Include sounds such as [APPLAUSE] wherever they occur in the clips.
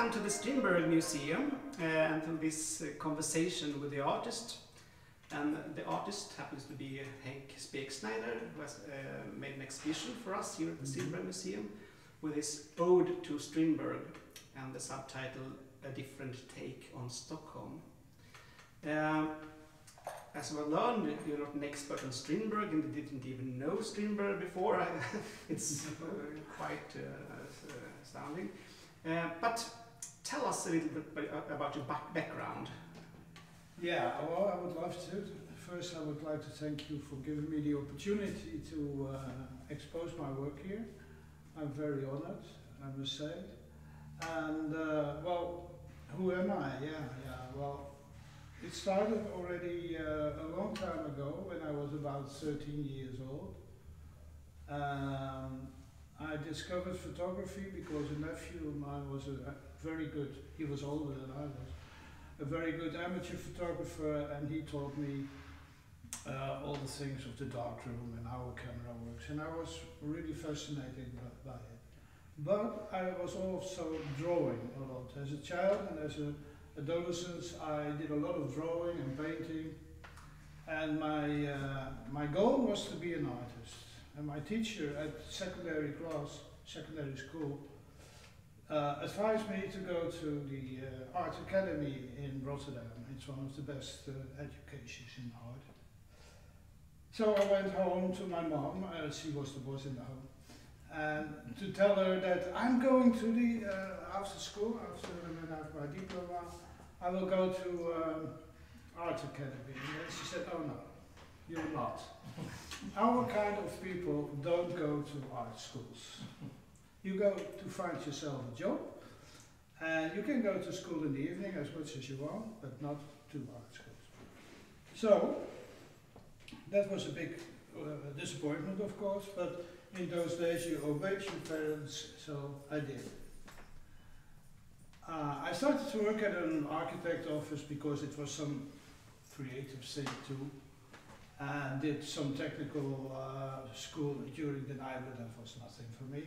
Welcome to the Strindberg Museum uh, and to this uh, conversation with the artist. And the artist happens to be uh, Henk Speksnijder, who has uh, made an exhibition for us here at the Strindberg Museum with his Ode to Strindberg and the subtitle A Different Take on Stockholm. Um, as I learned, you're not an expert on Strindberg and you didn't even know Strindberg before. [LAUGHS] it's uh, [LAUGHS] quite uh, astounding. Uh, but tell us a little bit about your background. Yeah, well, I would love to. First, I would like to thank you for giving me the opportunity to uh, expose my work here. I'm very honored, I must say. And, uh, well, who am I? Yeah, yeah, well, it started already uh, a long time ago when I was about 13 years old. Um, I discovered photography because a nephew of mine was a very good, he was older than I was, a very good amateur photographer and he taught me uh, all the things of the darkroom and how a camera works and I was really fascinated by, by it. But I was also drawing a lot. As a child and as an adolescent I did a lot of drawing and painting and my, uh, my goal was to be an artist. And my teacher at secondary class, secondary school, uh, advised me to go to the uh, Art Academy in Rotterdam. It's one of the best uh, educations in art. So I went home to my mom, uh, she was the boss in the home, and to tell her that I'm going to the, uh, after school, after when I have my diploma, I will go to um, Art Academy. And she said, oh no, you're not. [LAUGHS] Our kind of people don't go to art schools. You go to find yourself a job, and you can go to school in the evening as much as you want, but not to art schools. So, that was a big uh, disappointment, of course, but in those days you obeyed your parents, so I did. Uh, I started to work at an architect office because it was some creative thing too and did some technical uh, school during the night, but that was nothing for me.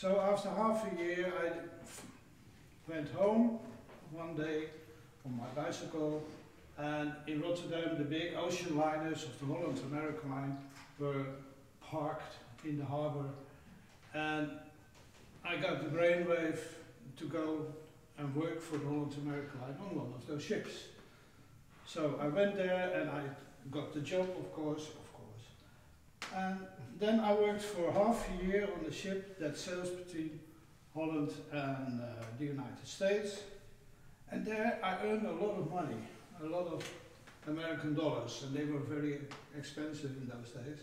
So after half a year, I went home one day on my bicycle, and in Rotterdam, the big ocean liners of the Holland America line were parked in the harbor, and I got the brainwave to go and work for the Holland America line on one of those ships. So I went there and I got the job, of course, of course. And then I worked for half a year on the ship that sails between Holland and uh, the United States. And there I earned a lot of money, a lot of American dollars, and they were very expensive in those days.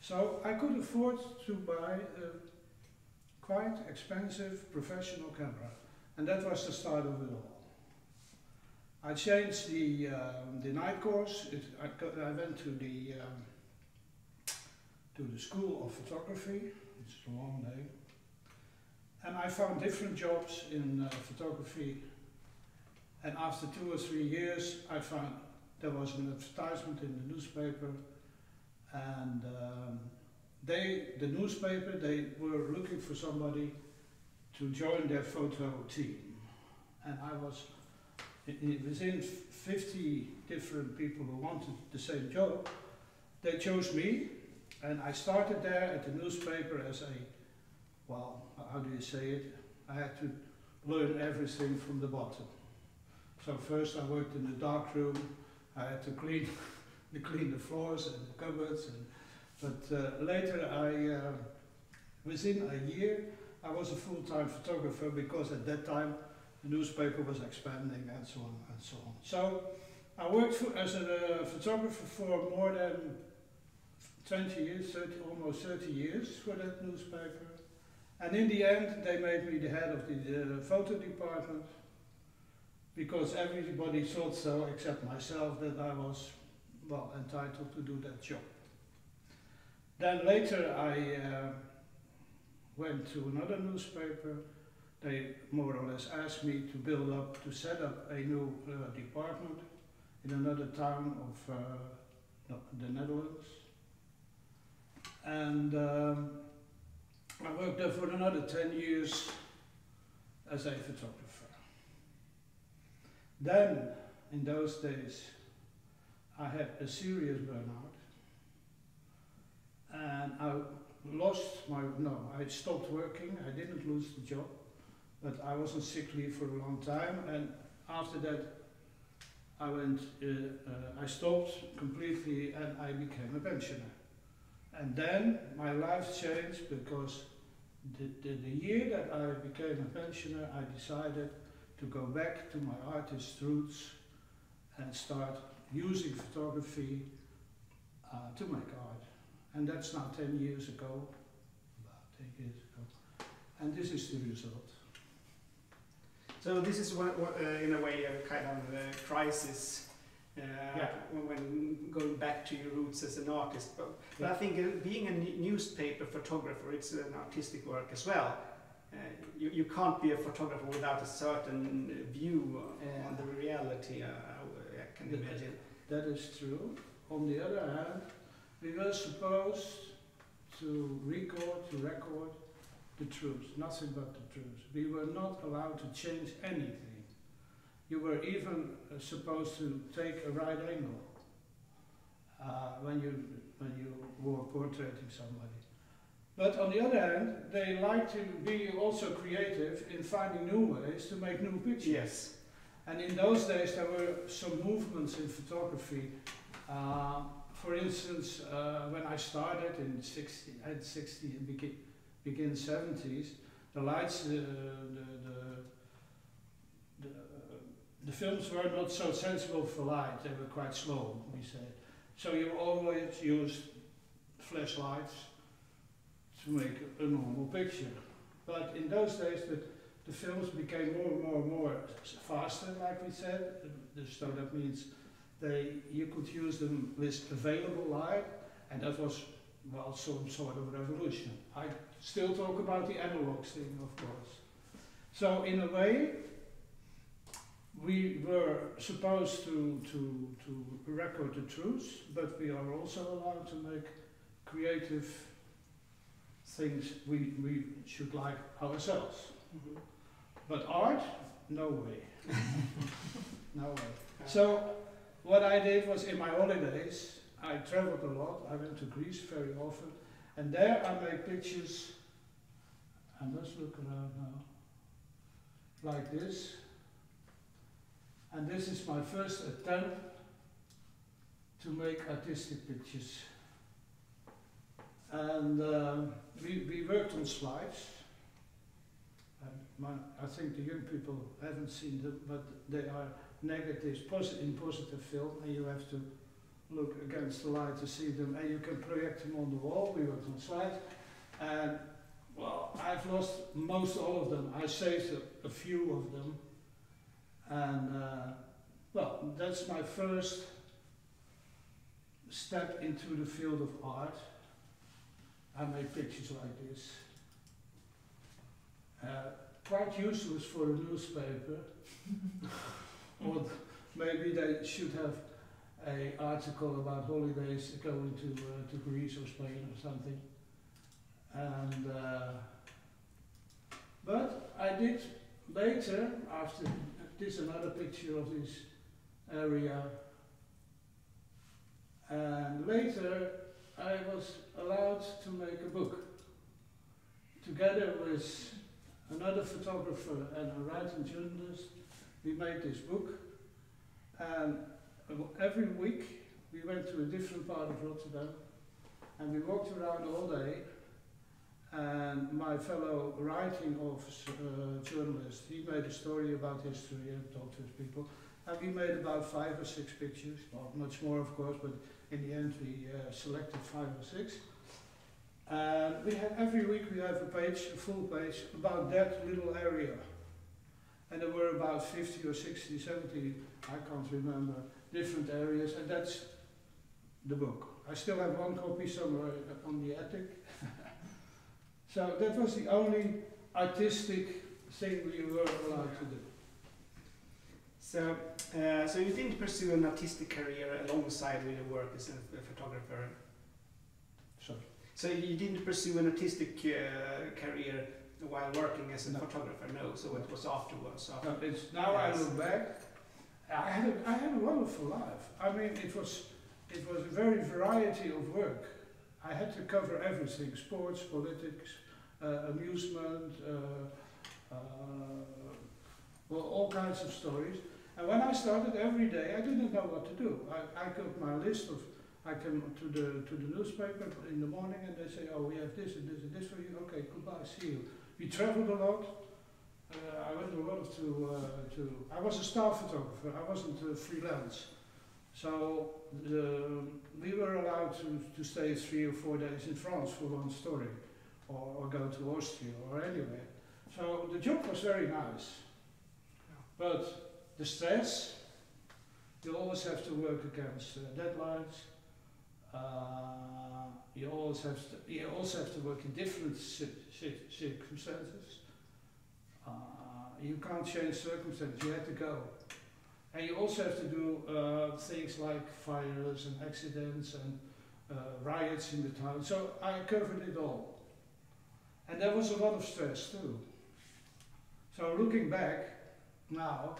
So I could afford to buy a quite expensive professional camera. And that was the start of it all. I changed the um, the night course. It, I, I, went to the um, to the school of photography. It's a long day, and I found different jobs in uh, photography. And after two or three years, I found there was an advertisement in the newspaper, and um, they the newspaper they were looking for somebody to join their photo team, and I was within 50 different people who wanted the same job, they chose me, and I started there at the newspaper as a, well, how do you say it? I had to learn everything from the bottom. So first I worked in the dark room, I had to clean, [LAUGHS] to clean the floors and the cupboards, and, but uh, later I, uh, within a year, I was a full-time photographer because at that time the newspaper was expanding and so on and so on. So I worked for, as a uh, photographer for more than 20 years, 30, almost 30 years for that newspaper. And in the end, they made me the head of the uh, photo department because everybody thought so, except myself, that I was, well, entitled to do that job. Then later I uh, went to another newspaper they more or less asked me to build up, to set up a new uh, department in another town of uh, the Netherlands. And um, I worked there for another 10 years as a photographer. Then, in those days, I had a serious burnout and I lost my, no, I stopped working, I didn't lose the job, but I was on sick leave for a long time and after that I went, uh, uh, I stopped completely and I became a pensioner. And then my life changed because the, the, the year that I became a pensioner, I decided to go back to my artist roots and start using photography uh, to make art. And that's now 10 years ago, about 10 years ago. And this is the result. So this is what, what, uh, in a way a kind of uh, crisis uh, Yeah. when, going back to your roots as an artist. But, but I think uh, being a newspaper photographer, it's an artistic work as well. Uh, you, you can't be a photographer without a certain view on the reality, uh, I can Yeah. imagine. That is true. On the other hand, we were supposed to record, to record the truth, nothing but the truth. We were not allowed to change anything. You were even uh, supposed to take a right angle uh, when you when you were portraiting somebody. But on the other hand, they like to be also creative in finding new ways to make new pictures. Yes. And in those days, there were some movements in photography. Uh, for instance, uh, when I started in 60, at 60 and begin, begin 70s, the lights, uh, the, the, the, the films were not so sensible for light. They were quite slow, we said. So you always used flashlights to make a normal picture. But in those days, the, the films became more and more and more faster, like we said. So that means they you could use them with available light, and that was well some sort of revolution. I still talk about the analog thing, of course. So in a way, we were supposed to to to record the truth, but we are also allowed to make creative things we we should like ourselves. Mhm. But art, no way. [LAUGHS] no way. So what I did was in my holidays, I traveled a lot. I went to Greece very often, and there I made pictures. And let's look around now, like this. And this is my first attempt to make artistic pictures. And um, we, we worked on slides. My, I think the young people haven't seen them, but they are negatives posi- in positive film, and you have to look against the light to see them, and you can project them on the wall. We worked on slides, and well, I've lost most all of them. I saved a, a few of them, and uh, well, that's my first step into the field of art. I made pictures like this. Uh, quite useless for a newspaper. [LAUGHS] or maybe they should have a article about holidays going to uh, to Greece or Spain or something. And uh, but I did later after this is another picture of this area. And later I was allowed to make a book together with another photographer and a writing journalist. We made this book, and every week we went to a different part of Rotterdam, and we walked around all day. And my fellow writing office uh, journalist, he made a story about history and talked to his people. And we made about five or six pictures, well, much more of course, but in the end we uh, selected five or six. And we have every week we have a page, a full page about that little area. And there were about 50 or 60, 70, I can't remember, different areas, and that's the book. I still have one copy somewhere on the attic. [LAUGHS] so that was the only artistic thing we were allowed to do. So, uh, so you didn't pursue an artistic career alongside with your work as a, photographer. So So you didn't pursue an artistic uh, career while working as a No. photographer. No, so it was afterwards. After. No, it's, now I look back, I had, a, I had a wonderful life. I mean, it was, it was a very variety of work. I had to cover everything, sports, politics, uh, amusement, uh, uh, well, all kinds of stories. And when I started every day, I didn't know what to do. I, I got my list of, I came to the, to the newspaper in the morning and they say, oh, we have this and this and this for you. Okay, goodbye, see you. We traveled a lot. Uh, I went a lot to, uh, to, I was a staff photographer, I wasn't freelance. So the, we were allowed to, to stay three or four days in France for one story, or, or go to Austria or anywhere. So the job was very nice. But the stress, you always have to work against uh, deadlines. Uh, you always have to, you also have to work in different ci- ci- circumstances. Uh, you can't change circumstances. You have to go, and you also have to do uh, things like fires and accidents and uh, riots in the town. So I covered it all, and there was a lot of stress too. So looking back now,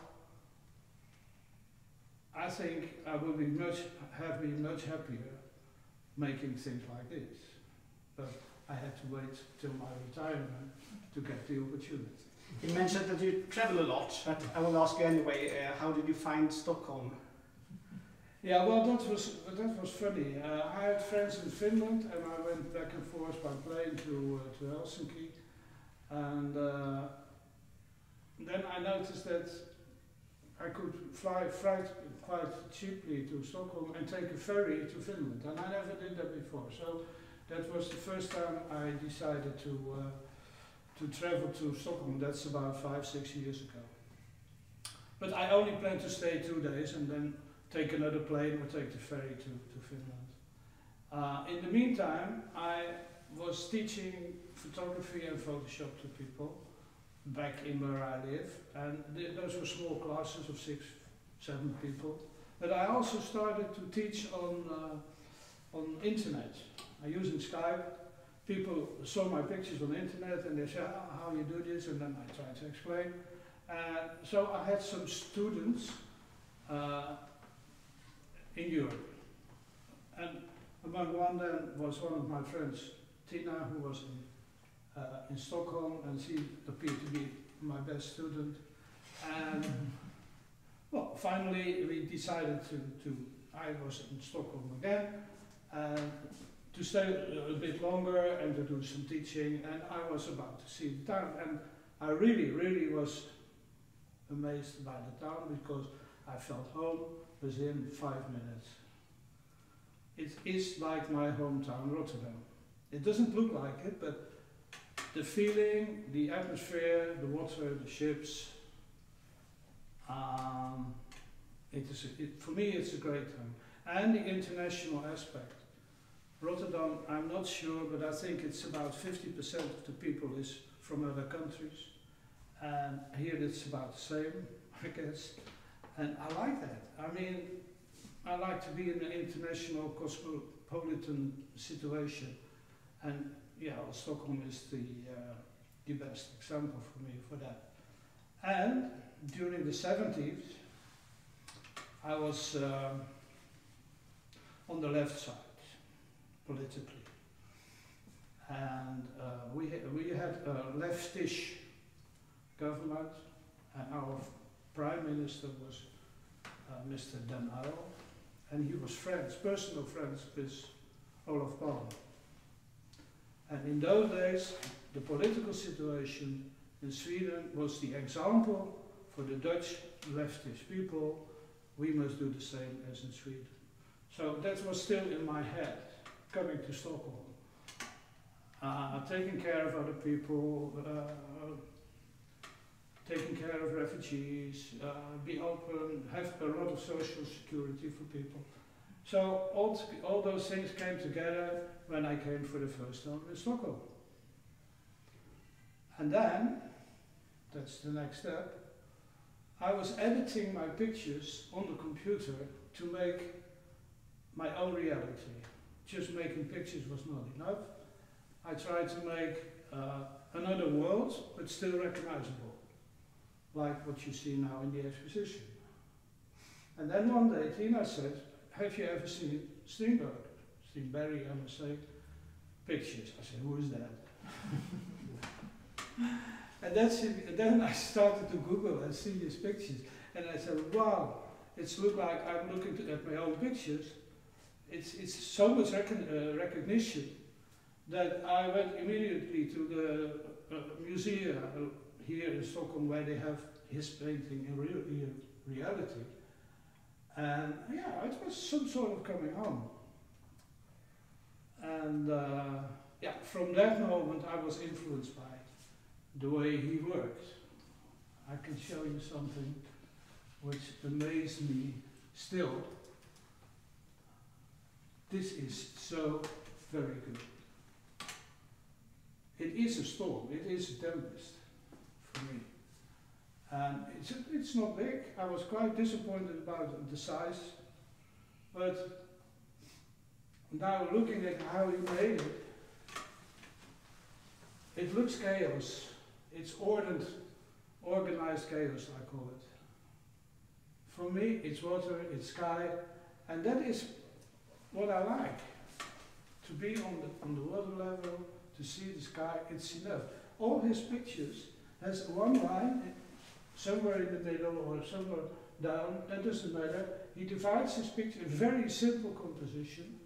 I think I would be much have been much happier making things like this. But I had to wait till my retirement to get the opportunity. You mentioned that you travel a lot, but I will ask you anyway. Uh, how did you find Stockholm? Yeah, well, that was that was funny. Uh, I had friends in Finland, and I went back and forth by plane to uh, to Helsinki, and uh, then I noticed that I could fly, quite cheaply to Stockholm and take a ferry to Finland, and I never did that before. So that was the first time I decided to uh, to travel to Stockholm. That's about five six years ago. But I only planned to stay two days and then take another plane or take the ferry to, to Finland. Uh, in the meantime, I was teaching photography and Photoshop to people back in where I live, and th- those were small classes of six, seven people. But I also started to teach on uh, on internet. I using Skype. People saw my pictures on the internet and they said, "Ah, "How you do this?" And then I tried to explain. And so I had some students uh, in Europe. And among one then was one of my friends, Tina, who was in, uh, in Stockholm, and she appeared to be my best student. And well, finally we decided to, to I was in Stockholm again, and to stay a, a bit longer and to do some teaching, and I was about to see the town, and I really, really was amazed by the town because I felt home within five minutes. It is like my hometown, Rotterdam. It doesn't look like it, but the feeling, the atmosphere, the water, the ships, um, it is a, it, for me it's a great town. And the international aspect. Rotterdam, I'm not sure, but I think it's about 50% of the people is from other countries. And here it's about the same, [LAUGHS] I guess. And I like that. I mean, I like to be in an international cosmopolitan situation. And yeah, well, Stockholm is the, uh, the best example for me for that. And during the 70s, I was um, on the left side politically. And uh, we, we had a leftish government, and our prime minister was uh, Mr. Uyl, and he was friends, personal friends with Olof Palme. And in those days, the political situation in Sweden was the example for the Dutch leftist people. We must do the same as in Sweden. So that was still in my head, coming to Stockholm. Uh, taking care of other people, uh, taking care of refugees, uh, be open, have a lot of social security for people. So all, all those things came together when I came for the first time in Stockholm. And then, that's the next step, I was editing my pictures on the computer to make my own reality. Just making pictures was not enough. I tried to make uh, another world, but still recognizable, like what you see now in the exposition. And then one day Tina said, have you ever seen Strindberg? Strindberg, I must say, pictures. I said, who is that? [LAUGHS] and that's it. then I started to Google and see his pictures. And I said, wow, it's look like I'm looking at my own pictures. It's, it's so much recon uh, recognition that I went immediately to the uh, museum here in Stockholm where they have his painting in, real, in reality. And yeah, it was some sort of coming home. And uh, yeah, from that moment I was influenced by the way he worked. I can show you something which amazed me still. This is so very good. It is a storm, it is a tempest for me. And it's, it's not big. I was quite disappointed about the size. But now looking at how he made it, it looks chaos. It's ordered, organized chaos, I call it. For me, it's water, it's sky, and that is what I like. To be on the, on the water level, to see the sky, it's enough. All his pictures has one line, somewhere in the middle or somewhere down, that doesn't matter. He divides his picture, a very simple composition,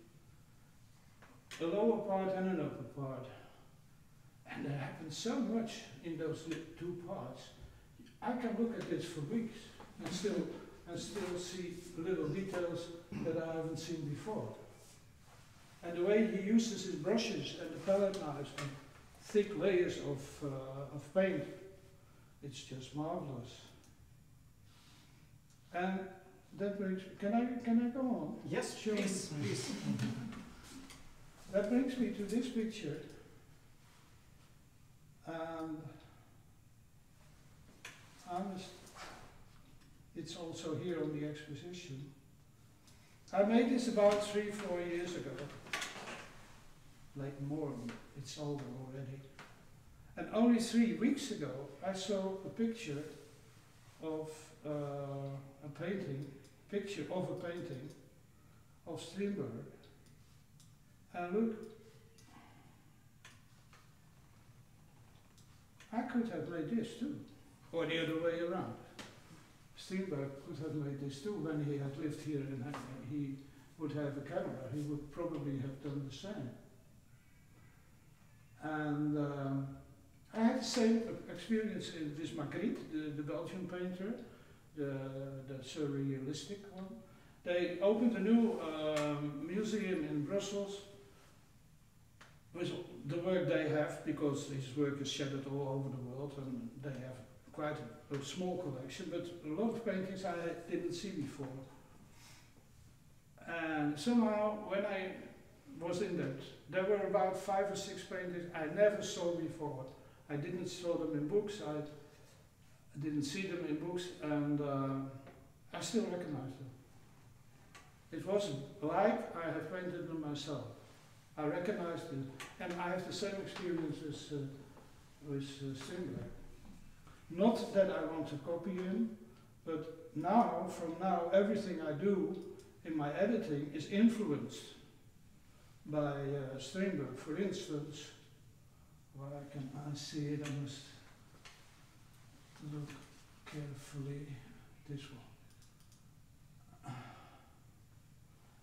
a lower part and an upper part. And there happens so much in those two parts. I can look at this for weeks and still and still see little details that I haven't seen before. And the way he uses his brushes and the palette knives and thick layers of, uh, of paint, it's just marvelous. And that brings, can I, can I go on? Yes, Sure. please, please. [LAUGHS] That brings me to this picture. And honest, it's also here on the exposition. I made this about three, four years ago. Like more, it's older already. And only three weeks ago, I saw a picture of uh, a painting, picture of a painting of Strindberg. And look, I could have made this too, or the other way around. Strindberg could have made this too when he had lived here and he would have a camera. He would probably have done the same. And um, I had the same experience with Magritte, the, the Belgian painter, the, the surrealistic one. They opened a new um, museum in Brussels with the work they have, because his work is shattered all over the world and they have quite a, a small collection, but a lot of paintings I didn't see before. And somehow, when I was in that, there were about five or six paintings I never saw before. I didn't saw them in books, I didn't see them in books, and uh, I still recognize them. It wasn't like I have painted them myself. I recognized it, and I have the same experience as uh, with uh. Not that I want to copy him, but now, from now, everything I do in my editing is influenced by uh, Strindberg. For instance, where I can I see it, I must look carefully. This one.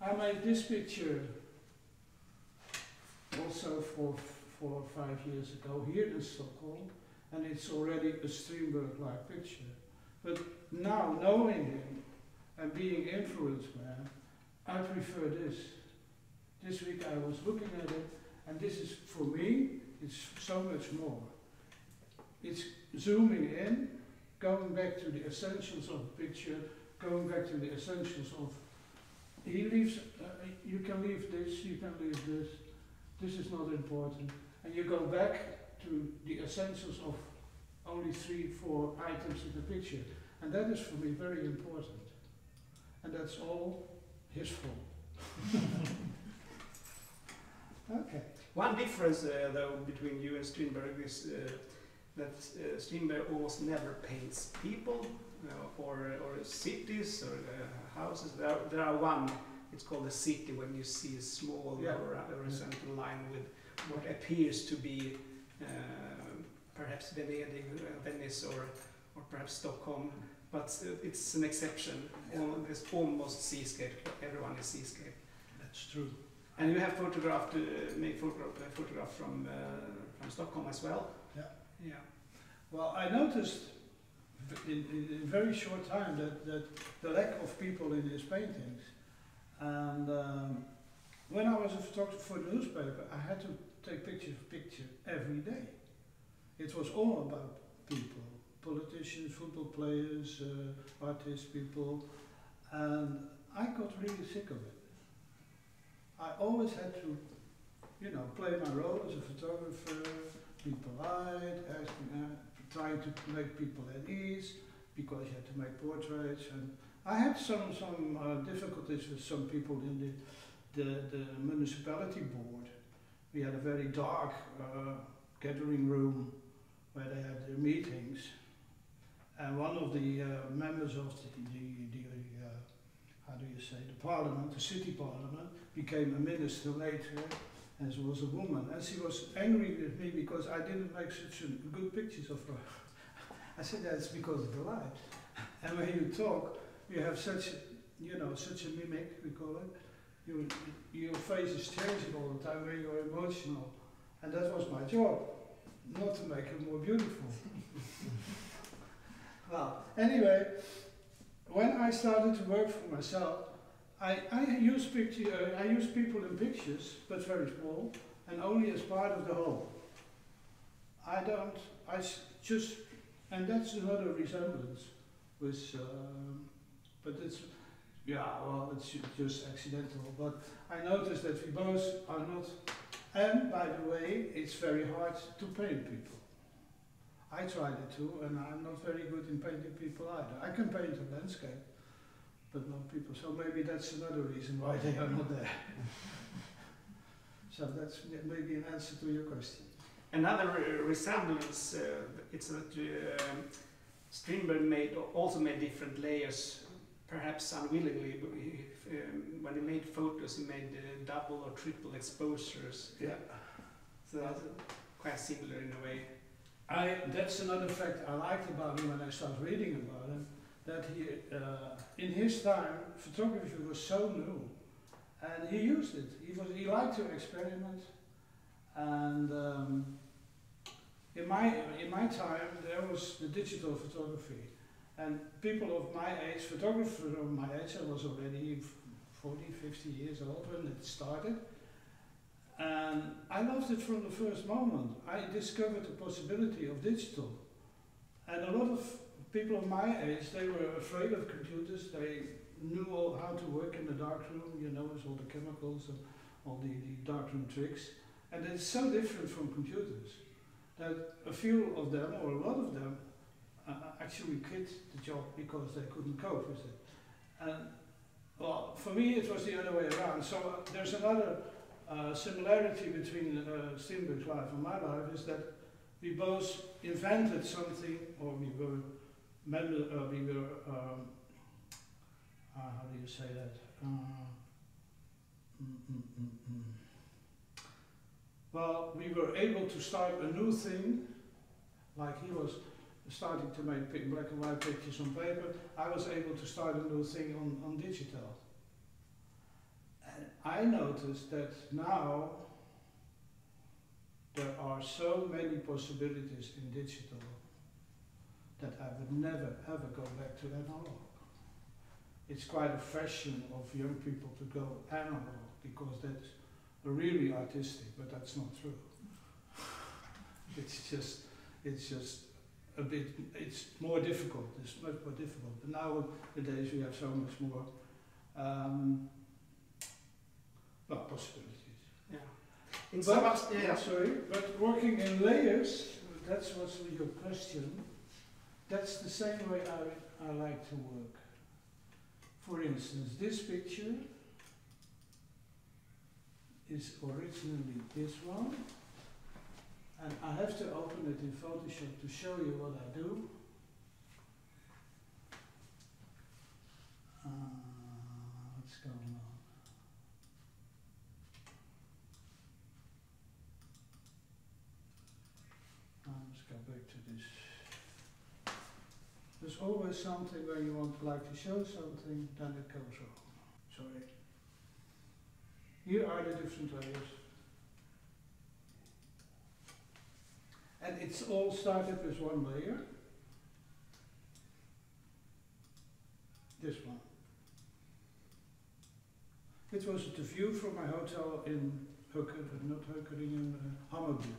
I made this picture also for four or five years ago here in Stockholm and it's already a Strindberg-like picture. But now, knowing him and being influenced by him, I prefer this. This week I was looking at it, and this is, for me, it's so much more. It's zooming in, going back to the essentials of the picture, going back to the essentials of, he leaves, uh, you can leave this, you can leave this, this is not important. And you go back to the essentials of only three, four items in the picture. And that is for me very important. And that's all his fault. [LAUGHS] Okay. One difference, uh, though, between you and Strindberg is uh, that uh, Strindberg almost never paints people uh, or, or cities or uh, houses. There are, there are one, it's called a city, when you see a small Yeah. hor- horizontal line with what appears to be uh, perhaps Venedig, uh, Venice, or, or perhaps Stockholm. But it's an exception. It's almost seascape. Everyone is seascape. That's true. And you have photographed, uh, made photograph, uh, photograph from, uh, from Stockholm as well? Yeah. Yeah. Well, I noticed in, in, in a very short time that, that the lack of people in his paintings. And um, when I was a photographer for the newspaper, I had to take picture of picture every day. It was all about people, politicians, football players, uh, artists, people, and I got really sick of it. I always had to, you know, play my role as a photographer, be polite, asking, uh, trying to make people at ease, because you had to make portraits. And I had some some uh, difficulties with some people in the, the the municipality board. We had a very dark uh, gathering room where they had their meetings, and one of the uh, members of the the, the uh, how do you say the parliament, the city parliament, became a minister later and she was a woman, and she was angry with me because I didn't make such good pictures of her. [LAUGHS] I said that's because of the light. [LAUGHS] And when you talk, you have such, you know, such a mimic, we call it. You, your face is changing all the time when you're emotional, and that was my job, not to make it more beautiful. [LAUGHS] well, anyway, when I started to work for myself, I, I use picture, uh, I use people in pictures, but very small, and only as part of the whole. I don't, I just, and that's another resemblance with, um, but it's, yeah, well, it's just accidental, but I noticed that we both are not, and by the way, it's very hard to paint people. I tried it too, and I'm not very good in painting people either. I can paint a landscape, but not people. So maybe that's another reason why they are not there. [LAUGHS] so that's maybe an answer to your question. Another resemblance, uh, it's that uh, Strindberg made also made different layers, perhaps unwillingly. But he, um, when he made photos, he made uh, double or triple exposures. Yeah. So that's quite similar in a way. I, that's another fact I liked about him when I started reading about him, that he, uh, in his time, photography was so new, and he used it. He was, he liked to experiment, and um, in my in my time there was the digital photography, and people of my age, photographers of my age, I was already 40, 50 years old when it started. And I loved it from the first moment. I discovered the possibility of digital. And a lot of people of my age, they were afraid of computers. They knew all how to work in the darkroom, you know, with all the chemicals and all the, the darkroom tricks. And it's so different from computers that a few of them, or a lot of them, uh, actually quit the job because they couldn't cope with it. And well, for me, it was the other way around. So uh, there's another uh, similarity between uh, life and my life is that we both invented something, or we were, uh, we were, um, uh, how do you say that? Uh, mm, mm, mm. Well, we were able to start a new thing, like he was starting to make black and white pictures on paper. I was able to start a new thing on, on digital. And I noticed that now there are so many possibilities in digital that I would never ever go back to analog. It's quite a fashion of young people to go analog because that's really artistic, but that's not true. [LAUGHS] It's just, it's just a bit, it's more difficult, it's much more difficult. But now, nowadays we have so much more, um, well, possibilities. Yeah. In But- some abs- yeah. Sorry, but working in layers, that's what's your question. That's the same way I, I like to work. For instance, this picture is originally this one. And I have to open it in Photoshop to show you what I do. Uh, what's going on? Let's go back to this. There's always something where you want like to show something, then it goes wrong. Sorry. Here are the different layers. It's all started with one layer. This one. It was the view from my hotel in Heuker, not Heukeringen, uh, Hammarby.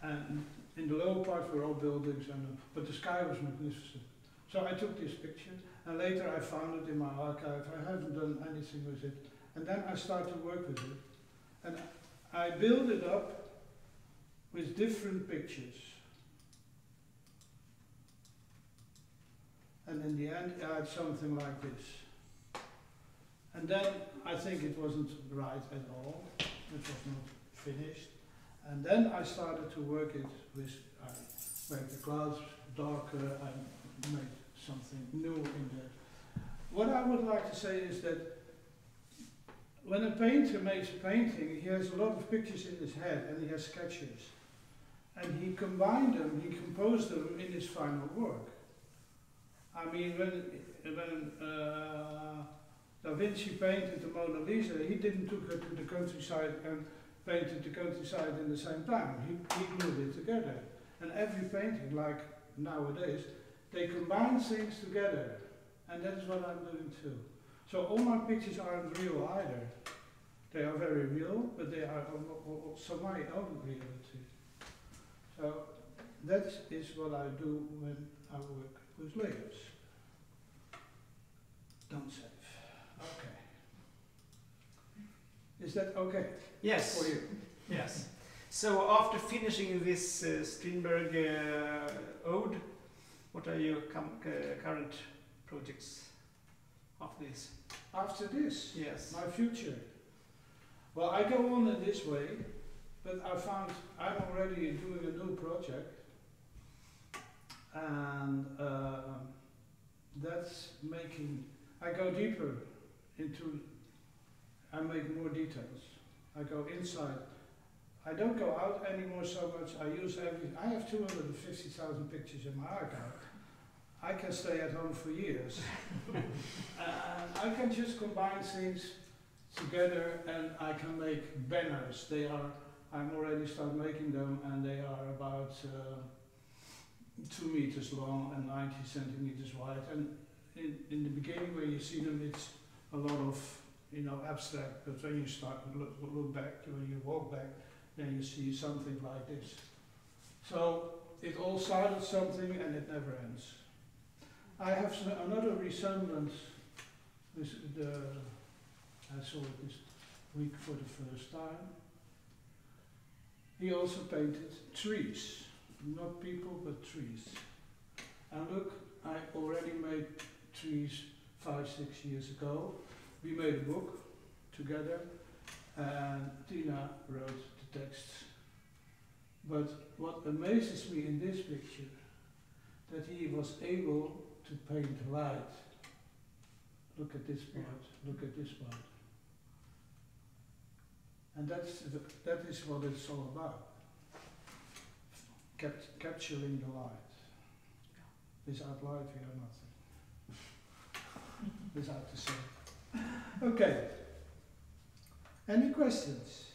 And in the lower part were all buildings, and uh, but the sky was magnificent. So I took this picture, and later I found it in my archive. I haven't done anything with it. And then I started to work with it. And I built it up with different pictures. And in the end, I had something like this. And then I think it wasn't right at all. It was not finished. And then I started to work it with, I made the clouds darker, and made something new in there. What I would like to say is that when a painter makes a painting, he has a lot of pictures in his head and he has sketches. And he combined them, he composed them in his final work. I mean, when, when uh, Da Vinci painted the Mona Lisa, he didn't took her to the countryside and painted the countryside in the same time. He, he glued it together. And every painting, like nowadays, they combine things together. And that is what I'm doing too. So all my pictures aren't real either. They are very real, but they are uh, uh, uh, also my own reality. So that is what I do when I work with layers. Don't save. Okay. Is that okay Yes. for you? Yes. So after finishing this uh, Strindberg uh, ode, what are your com- uh, current projects after this? After this, Yes. my future. Well, I go on in this way, but I found I'm already doing a new project, and uh, that's making. I go deeper into. I make more details. I go inside. I don't go out anymore so much. I use every. I have 250,000 pictures in my archive. I can stay at home for years. [LAUGHS] and I can just combine things together and I can make banners. They are, I'm already started making them and they are about uh, two meters long and 90 centimeters wide. And in, in the beginning when you see them it's a lot of, you know, abstract, but when you start to look, look back, when you walk back, then you see something like this. So it all started something and it never ends. I have another resemblance with the, I saw it this week for the first time. He also painted trees, not people but trees. And look, I already made trees five, six years ago. We made a book together and Tina wrote the text. But what amazes me in this picture, that he was able to paint light. Look at this part, look at this part. And that's the, that is what it's all about. Capt, capturing the light. Without light we are nothing. Without the sun. Okay. Any questions?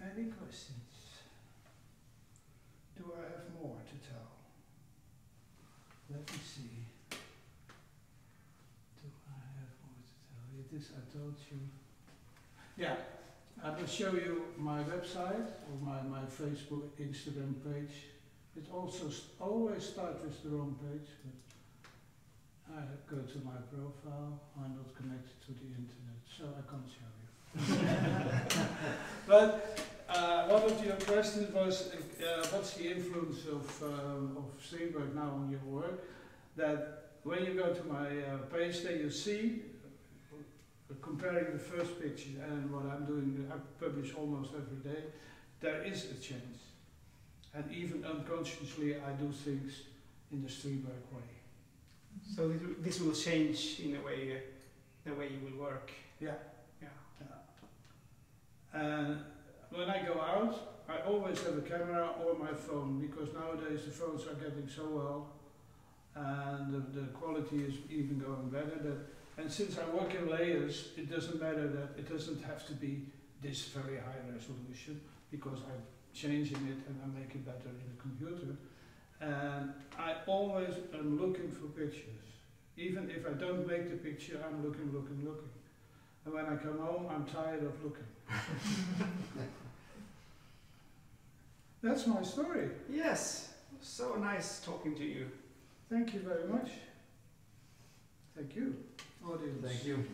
Any questions? Do I have more to tell? Let me see. Do I have more to tell you? This I told you. Yeah, I will show you my website or my, my Facebook, Instagram page. It also st- always starts with the wrong page, I go to my profile. I'm not connected to the internet, so I can't show you. [LAUGHS] but uh, one of your questions was, uh, what's the influence of, um, of Strindberg now on your work? That when you go to my uh, page, there you see But comparing the first picture and what I'm doing, I publish almost every day, there is a change. And even unconsciously, I do things in the Strindberg way. So this will- change in a way, uh, the way you will work. Yeah. Yeah. And when I go out, I always have a camera or my phone because nowadays the phones are getting so well and the, the quality is even going better. That, and since I work in layers, it doesn't matter that it doesn't have to be this very high resolution because I'm changing it and I make it better in the computer. And I always am looking for pictures. Even if I don't make the picture, I'm looking, looking, looking. And when I come home, I'm tired of looking. [LAUGHS] That's my story. Yes, so nice talking to you. Thank you very much. Thank you, Oh, dear. Thank you.